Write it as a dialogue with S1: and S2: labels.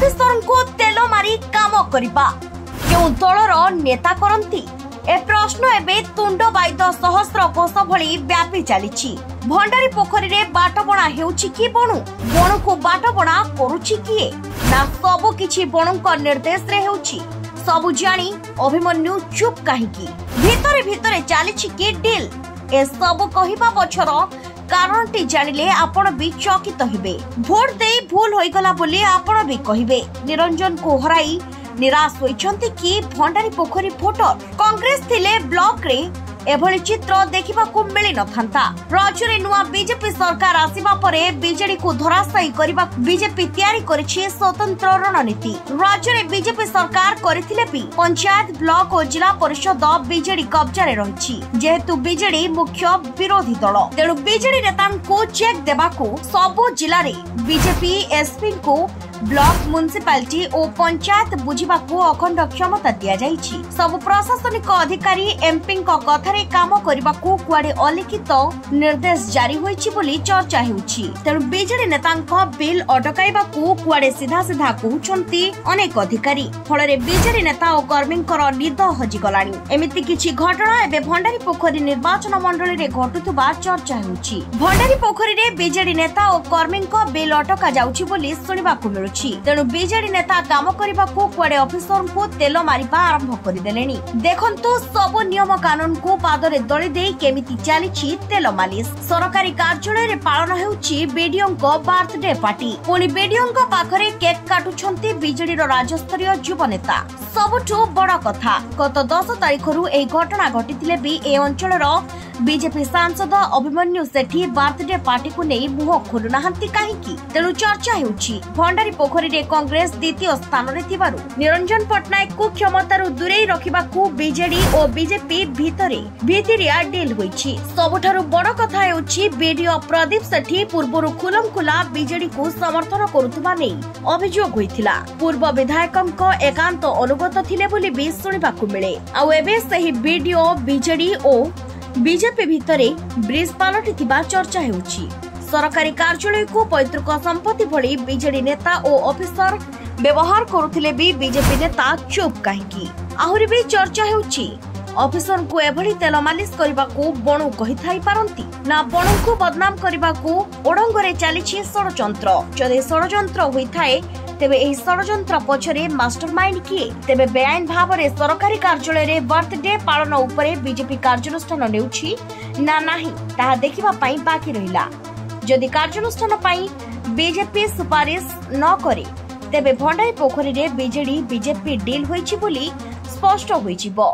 S1: ଅଫିସରଙ୍କୁ ତେଲ ମାରି କାମ କରିବା କେଉଁ ଦଳର ନେତା କରନ୍ତି ଏ ପ୍ରଶ୍ନ ଏବେ ତୁଣ୍ଡ ବାଇଦ ସହସ୍ର କୋଷ ଭଳି ବ୍ୟାପି ଚାଲିଛି ଭଣ୍ଡାରୀ ପୋଖରୀରେ ବାଟବଣା ହେଉଛି କି ବଣୁ ବଣୁକୁ ବାଟବଣା କରୁଛି କିଏ ନା ସବୁ କିଛି ବଣୁଙ୍କ ନିର୍ଦ୍ଦେଶରେ ହେଉଛି ସବୁ ଜାଣି ଅଭିମନ୍ୟୁ ଚୁପ୍ କାହିଁକି ଭିତରେ ଭିତରେ ଚାଲିଛି କି ଡିଲ୍ ଏସବୁ କହିବା ପଛର କାରଣଟି ଜାଣିଲେ ଆପଣ ବି ଚକିତ ହେବେ ଭୋଟ ଦେଇ ଭୁଲ ହୋଇଗଲା ବୋଲି ଆପଣ ବି କହିବେ ନିରଞ୍ଜନଙ୍କୁ ହରାଇ ନିରାଶ ହୋଇଛନ୍ତି କି ଭଣ୍ଡାରୀ ପୋଖରୀ ଭୋଟର କଂଗ୍ରେସ ଥିଲେ ବ୍ଲକରେ এভাবে চিত্র দেখা মিলি নথান্তা রাজ্যের নূয়া বিজেপি সরকার আসবা পরে বিজেডি ধরাশায়ী করা বিজেপি তৈরি করেছে স্বতন্ত্র রণনীতি রাজ্যের বিজেপি সরকার করে পঞ্চায়েত ব্লক ও জেলা পরিষদ বিজেডি কবজায় রয়েছে যেহেতু বিজেডি মুখ্য বিরোধী দল তেণু বিজেডি নেতা চেক দেওয়া সবু জেলার বিজেপি এসপি ব্লক ମ୍ୟୁନିସିପାଲିଟି ଓ ପଞ୍ଚାୟତ ବୁଝିବାକୁ ଅଖଣ୍ଡ କ୍ଷମତା ଦିଆଯାଇଛି ସବୁ ପ୍ରଶାସନିକ ଅଧିକାରୀ ଏମ୍ପିଙ୍କ କଥାରେ କାମ କରିବାକୁ କୁଆଡେ ଅଲିଖିତ ନିର୍ଦ୍ଦେଶ ଜାରି ହୋଇଛି ବୋଲି ଚର୍ଚ୍ଚା ହେଉଛି ତେଣୁ ବିଜେଡି ନେତାଙ୍କ ବିଲ୍ ଅଟକାଇବାକୁ କୁଆଡେ ସିଧାସିଧା କହୁଛନ୍ତି ଅନେକ ଅଧିକାରୀ ଫଳରେ ବିଜେଡି ନେତା ଓ କର୍ମୀଙ୍କର ନିଦ ହଜିଗଲାଣି ଏମିତି କିଛି ଘଟଣା ଏବେ ଭଣ୍ଡାରୀ ପୋଖରୀ ନିର୍ବାଚନ ମଣ୍ଡଳୀରେ ଘଟୁଥିବା ଚର୍ଚ୍ଚା ହେଉଛି ଭଣ୍ଡାରୀ ପୋଖରୀରେ ବିଜେଡି ନେତା ଓ କର୍ମୀଙ୍କ ବିଲ୍ ଅଟକା ଯାଉଛି ବୋଲି ଶୁଣିବାକୁ ମିଳୁଛି କରୁଛି ତେଣୁ ବିଜେଡି ନେତା କାମ କରିବାକୁ କୁଆଡେ ଅଫିସରଙ୍କୁ ତେଲ ମାରିବା ଆରମ୍ଭ କରିଦେଲେଣି ଦେଖନ୍ତୁ ସବୁ ନିୟମ କାନୁନକୁ ପାଦରେ ଦଳି ଦେଇ କେମିତି ଚାଲିଛି ତେଲ ମାଲିସ ସରକାରୀ କାର୍ଯ୍ୟାଳୟରେ ପାଳନ ହେଉଛି ବିଡିଓଙ୍କ ବାର୍ଥଡେ ପାର୍ଟି ପୁଣି ବିଡିଓଙ୍କ ପାଖରେ କେକ୍ କାଟୁଛନ୍ତି ବିଜେଡିର ରାଜ୍ୟସ୍ତରୀୟ ଯୁବନେତା ସବୁଠୁ ବଡ କଥା ଗତ ଦଶ ତାରିଖରୁ ଏହି ଘଟଣା ଘଟିଥିଲେ ବି ଏ ଅଞ୍ଚଳର ବିଜେପି ସାଂସଦ ଅଭିମନ୍ୟୁ ସେଠୀ ବାର୍ଥଡେ ପାର୍ଟିକୁ ନେଇ ମୁହଁ ଖୋଲୁନାହାନ୍ତି କାହିଁକି ତେଣୁ ଚର୍ଚ୍ଚା ହେଉଛି ଭଣ୍ଡାରୀ ପୋଖରୀରେ କଂଗ୍ରେସ ଦ୍ୱିତୀୟ ସ୍ଥାନରେ ଥିବାରୁ ନିରଞ୍ଜନ ପଟ୍ଟନାୟକଙ୍କୁ କ୍ଷମତାରୁ ଦୂରେଇ ରଖିବାକୁ ବିଜେଡି ଓ ବିଜେପି ଭିତରେ ଭିତିରିଆ ଡିଲ୍ ହୋଇଛି ସବୁଠାରୁ ବଡ଼ କଥା ହେଉଛି ବିଡିଓ ପ୍ରଦୀପ ସେଠୀ ପୂର୍ବରୁ ଖୁଲମଖୁଲା ବିଜେଡିକୁ ସମର୍ଥନ କରୁଥିବା ନେଇ ଅଭିଯୋଗ ହୋଇଥିଲା ପୂର୍ବ ବିଧାୟକଙ୍କ ଏକାନ୍ତ ଅନୁଗତ ଥିଲେ ବୋଲି ବି ଶୁଣିବାକୁ ମିଳେ ଆଉ ଏବେ ସେହି ବିଡିଓ ବିଜେଡି ଓ ବିଜେପି ଭିତରେ ବ୍ରିଜ୍ ପାଲଟିଥିବା ଚର୍ଚ୍ଚା ହେଉଛି সরকারি কার্যালয়কু পৈতৃক সম্পত্তি ভি বিজেডি নেতা ও অফিসর ব্যবহার করুলে বি বিজেপি নেতা চুপ কাহি আহরি বি চর্চা হেউচি অফিসরকু এভাবে তেল মালিশ করা বণু পারন্তি না বণুকু বদনাম করা ওড়ঙ্গরে চালছে ষড়যন্ত্র যদি ষড়যন্ত্র হয়ে থাকে তেবে এই ষড়যন্ত্র পছরে মাস্টর মাইন্ড কিয়ে তেবে বেআইন ভাবে সরকারি কার্যালয়ে বার্থডে পালন উপরে বিজেপি কার্যানুষ্ঠান নেউছি না নাহি তাহা দেখিবা পাই বাকি রহিলা ଯଦି କାର୍ଯ୍ୟାନୁଷ୍ଠାନ ପାଇଁ ବିଜେପି ସୁପାରିଶ ନ କରେ ତେବେ ଭଣ୍ଡାରୀ ପୋଖରୀରେ ବିଜେଡି ବିଜେପି ଡିଲ୍ ହୋଇଛି ବୋଲି ସ୍ପଷ୍ଟ ହୋଇଯିବ